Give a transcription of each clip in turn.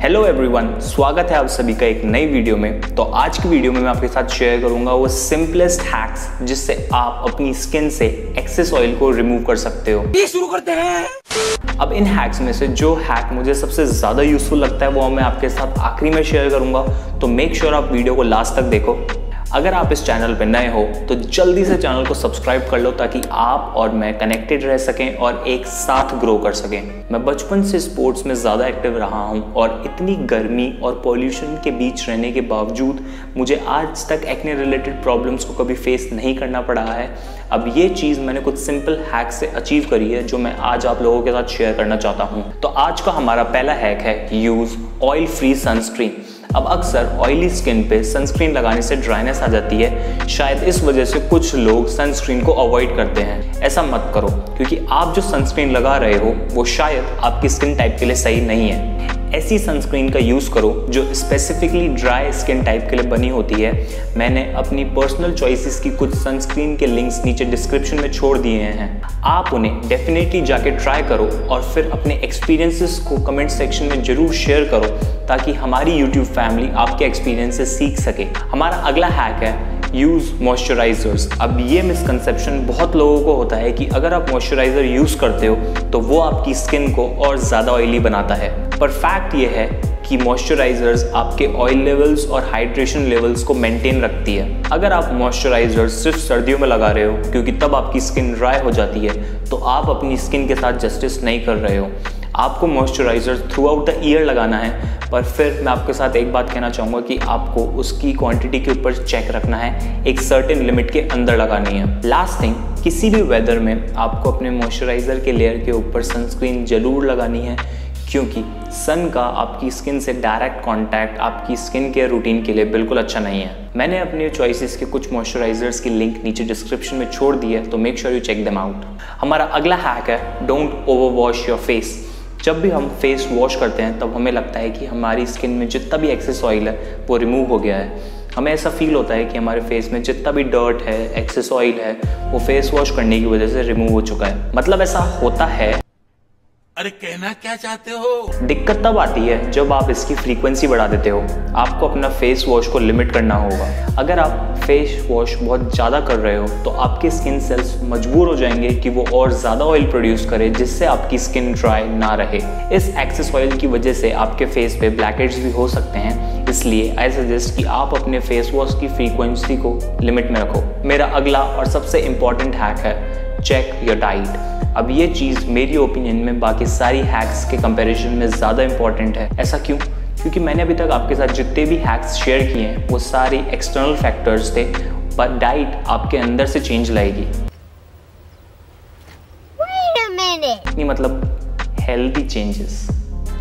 Hello everyone स्वागत है आप सभी का एक नई वीडियो में। तो आज की वीडियो में मैं आपके साथ शेयर करूँगा वो सिंपलेस्ट हैक्स जिससे आप अपनी स्किन से एक्सेस ऑयल को रिमूव कर सकते हो। ये शुरू करते हैं। अब इन हैक्स में से जो हैक मुझे सबसे ज़्यादा यूजफुल लगता है वो मैं आपके साथ आखिरी में शेयर करूँगा। तो मेक श्योर sure आप वीडियो को लास्ट तक देखो। अगर आप इस चैनल पर नए हो तो जल्दी से चैनल को सब्सक्राइब कर लो ताकि आप और मैं कनेक्टेड रह सकें और एक साथ ग्रो कर सकें। मैं बचपन से स्पोर्ट्स में ज़्यादा एक्टिव रहा हूँ और इतनी गर्मी और पॉल्यूशन के बीच रहने के बावजूद मुझे आज तक एक्ने रिलेटेड प्रॉब्लम्स को कभी फेस नहीं करना पड़ा है। अब ये चीज़ मैंने कुछ सिंपल हैक से अचीव करी है, जो मैं आज आप लोगों के साथ शेयर करना चाहता हूँ। तो आज का हमारा पहला हैक है यूज़ ऑयल फ्री सनस्क्रीन अब अक्सर ऑयली स्किन पे सनस्क्रीन लगाने से ड्राइनेस आ जाती है। शायद इस वजह से कुछ लोग सनस्क्रीन को अवॉइड करते हैं। ऐसा मत करो, क्योंकि आप जो सनस्क्रीन लगा रहे हो, वो शायद आपकी स्किन टाइप के लिए सही नहीं है। ऐसी सनस्क्रीन का यूज़ करो जो स्पेसिफिकली ड्राई स्किन टाइप के लिए बनी होती है। मैंने अपनी पर्सनल चॉइसेस की कुछ सनस्क्रीन के लिंक्स नीचे डिस्क्रिप्शन में छोड़ दिए हैं। आप उन्हें डेफिनेटली जाके ट्राई करो और फिर अपने एक्सपीरियंसेस को कमेंट सेक्शन में ज़रूर शेयर करो ताकि हमारी यूट्यूब फैमिली आपके एक्सपीरियंसेस सीख सके। हमारा अगला हैक है यूज़ मॉइस्चराइजर्स अब ये मिसकंसेप्शन बहुत लोगों को होता है कि अगर आप मॉइस्चराइज़र यूज़ करते हो तो वो आपकी स्किन को और ज़्यादा ऑयली बनाता है। पर फैक्ट ये है कि मॉइस्चराइजर्स आपके ऑयल लेवल्स और हाइड्रेशन लेवल्स को मेंटेन रखती है। अगर आप मॉइस्चराइजर सिर्फ़ सर्दियों में लगा रहे हो, क्योंकि तब आपकी स्किन ड्राई हो जाती है तो आप अपनी स्किन के साथ जस्टिस नहीं कर रहे हो। आपको moisturiser throughout the year लगाना है, पर फिर मैं आपके साथ एक बात कहना चाहूँगा कि आपको उसकी क्वांटिटी के ऊपर चेक रखना है, एक सर्टेन लिमिट के अंदर लगानी है। लास्ट थिंग किसी भी वेदर में आपको अपने मॉइस्चराइज़र के लेयर के ऊपर सनस्क्रीन ज़रूर लगानी है, क्योंकि सन का आपकी स्किन से डायरेक्ट कांटेक्ट आपकी स्किन केयर रूटीन के लिए बिल्कुल अच्छा नहीं है। मैंने अपने चॉइसेस के कुछ मॉइस्चराइजर्स की लिंक नीचे डिस्क्रिप्शन में छोड़ दी है तो make sure you check them out हमारा अगला हैक है don't over wash your face जब भी हम फेस वॉश करते हैं तब हमें लगता है कि हमारी स्किन में जितना भी एक्सेस ऑयल है वो रिमूव हो गया है। हमें ऐसा फील होता है कि हमारे फेस में जितना भी डर्ट है एक्सेस ऑयल है वो फेस वॉश करने की वजह से रिमूव हो चुका है। मतलब ऐसा होता है। अरे कहना क्या चाहते हो? दिक्कत तब आती है जब आप इसकी फ्रीक्वेंसी बढ़ा देते हो। आपको अपना फेस वॉश को लिमिट करना होगा। अगर आप फेस वॉश बहुत ज़्यादा कर रहे हो तो आपके स्किन सेल्स मजबूर हो जाएँगे कि वो और ज़्यादा ऑयल प्रोड्यूस करे, जिससे आपकी स्किन ड्राई ना रहे। इस एक्सेस ऑयल की वजह से आपके फेस पे ब्लैकेट्स भी हो सकते हैं, इसलिए आई सजेस्ट कि आप अपने फेस वॉश की फ्रीक्वेंसी को लिमिट में रखो। मेरा अगला और सबसे इंपॉर्टेंट हैक है चेक योर डाइट अब ये चीज़ मेरी ओपिनियन में बाकी सारी हैक्स के कंपैरिजन में ज़्यादा इंपॉर्टेंट है। ऐसा क्यों? क्योंकि मैंने अभी तक आपके साथ जितने भी हैक्स शेयर किए हैं वो सारे एक्सटर्नल फैक्टर्स थे पर डाइट आपके अंदर से चेंज लाएगी। नहीं मतलब हेल्दी चेंजेस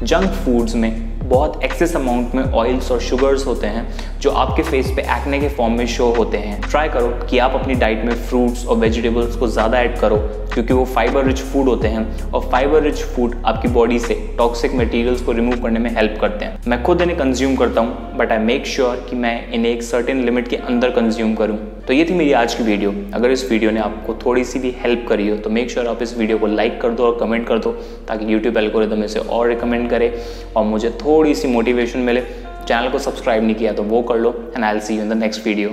जंक फूड्स में बहुत एक्सेस अमाउंट में ऑयल्स और शुगर्स होते हैं, जो आपके फेस पे एक्ने के फॉर्म में शो होते हैं। ट्राई करो कि आप अपनी डाइट में फ्रूट्स और वेजिटेबल्स को ज़्यादा ऐड करो, क्योंकि वो फाइबर रिच फ़ूड होते हैं और फाइबर रिच फ़ूड आपकी बॉडी से टॉक्सिक मटेरियल्स को रिमूव करने में हेल्प करते हैं। मैं खुद इन्हें कंज्यूम करता हूँ बट आई मेक श्योर कि मैं इन्हें एक सर्टेन लिमिट के अंदर कंज्यूम करूँ। तो ये थी मेरी आज की वीडियो। अगर इस वीडियो ने आपको थोड़ी सी भी हेल्प करी हो तो मेक श्योर sure आप इस वीडियो को लाइक कर दो और कमेंट कर दो, ताकि यूट्यूब एल्गोरिदम इसे और रिकमेंड करे और मुझे थोड़ी सी मोटिवेशन मिले। चैनल को सब्सक्राइब नहीं किया तो वो कर लो and I see you in the next video